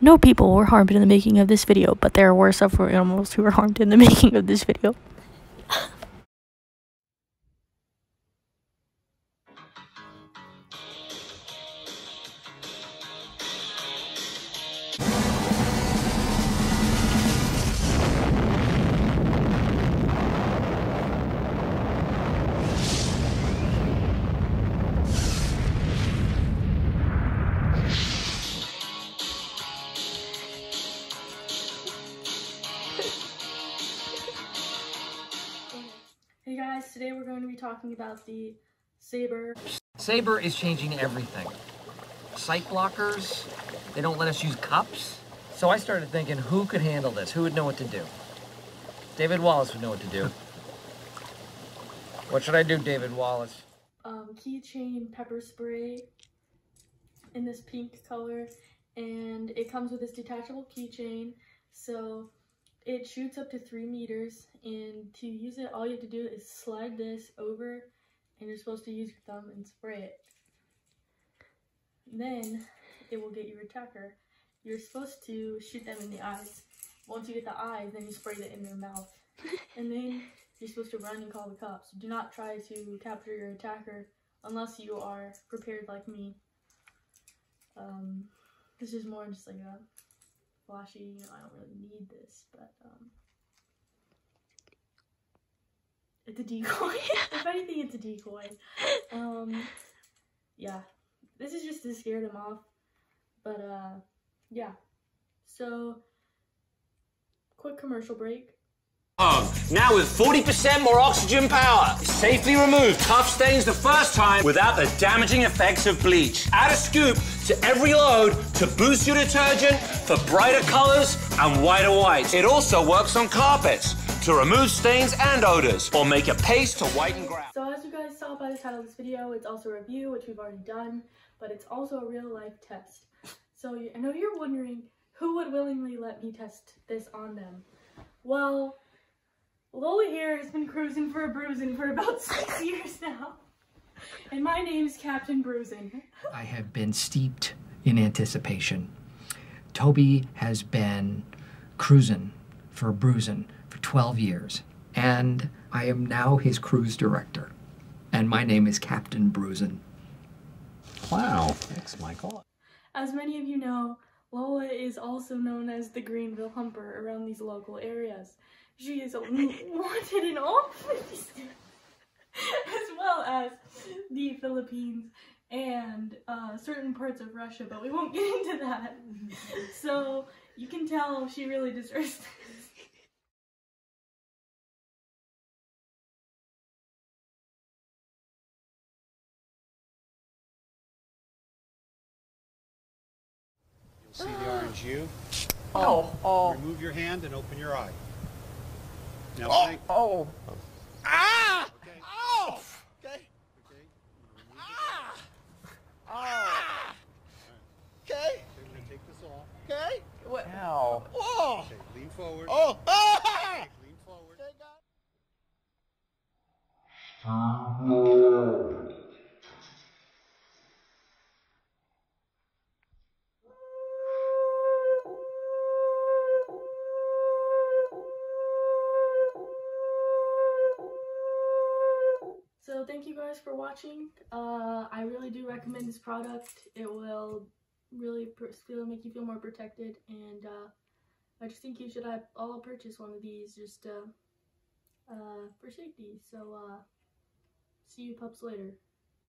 No people were harmed in the making of this video, but there were several animals who were harmed in the making of this video. Hey guys, today we're going to be talking about the Sabre. Sabre is changing everything. Sight blockers, they don't let us use cups. So I started thinking, who could handle this? Who would know what to do? David Wallace would know what to do. What should I do, David Wallace? Um, keychain pepper spray in this pink color and it comes with this detachable keychain so it shoots up to three meters and to use it all you have to do is slide this over and you're supposed to use your thumb and spray it. Then it will get your attacker you're supposed to shoot them in the eyes. Once you get the eyes then you spray it in their mouth. And then you're supposed to run and call the cops. Do not try to capture your attacker unless you are prepared like me. Um, this is more just like a flashy, you know, I don't really need this, but um, it's a decoy. if anything, it's a decoy. Um, yeah, this is just to scare them off, but uh, yeah. So, quick commercial break. Now with 40% more oxygen power. Safely remove tough stains the first time without the damaging effects of bleach. Add a scoop to every load to boost your detergent for brighter colors and whiter whites. It also works on carpets to remove stains and odors or make a paste to whiten ground. So as you guys saw by the title of this video, it's also a review, which we've already done, but it's also a real life test. So I know you're wondering, who would willingly let me test this on them? Well, Lola here has been cruising for a bruising for about six years now. And my name's Captain Bruising. I have been steeped in anticipation. Toby has been cruising for bruising for 12 years, and I am now his cruise director. And my name is Captain Bruising. Wow. Thanks, Michael. As many of you know, Lola is also known as the Greenville Humper around these local areas. She is wanted in all 50 states, as well as the Philippines and uh, certain parts of Russia, but we won't get into that. So you can tell she really deserves this. You'll see the orange U. Oh, oh, Remove your hand and open your eye. Now, oh, think- oh. oh. Ah! Okay. Oh! Okay. Okay. Remove Ah! Oh! it. Okay, we're gonna take this off. Okay. What? Ow. Oh! Okay, lean forward. Oh! Ah! Okay, lean forward. Okay, So thank you guys for watching. Uh, I really do recommend this product. It will really feel make you feel more protected, and uh, I just think you should all purchase one of these just uh, uh, for safety. So uh, see you pups later.